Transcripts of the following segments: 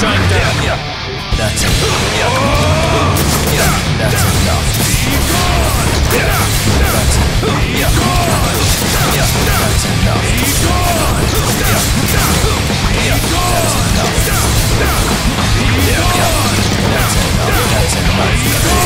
Shine down. That's enough. That's enough. That's enough. That's enough. That's enough. That's enough. That's enough.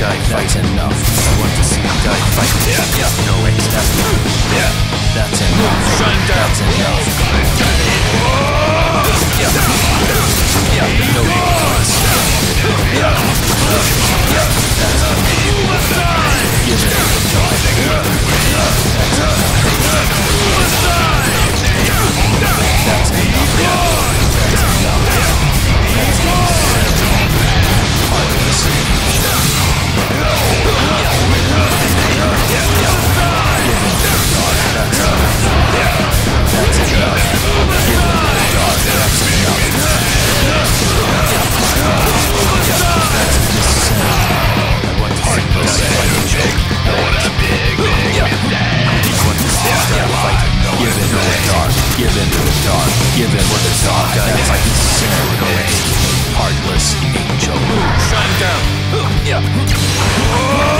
die fight enough. I want to see you die fight. Yeah. No, wait, that's enough. Yeah. That's enough. That's enough. God, I guess Heartless angel. Shut down. Yeah.